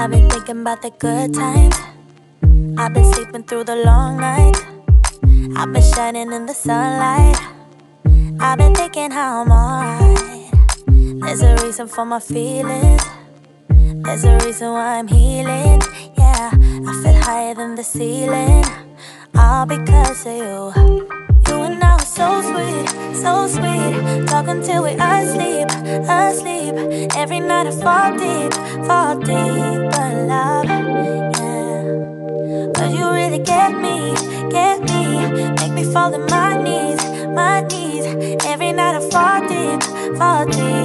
I've been thinking about the good times. I've been sleeping through the long night. I've been shining in the sunlight. I've been thinking how I'm alright. There's a reason for my feelings. There's a reason why I'm healing. Yeah, I feel higher than the ceiling. All because of you. You and I were so sweet, so sweet. Talking till we asleep, asleep. Every night I fall deep, fall deep. But love, yeah. Cause you really get me, get me. Make me fall to my knees, my knees. Every night I fall deep, fall deep.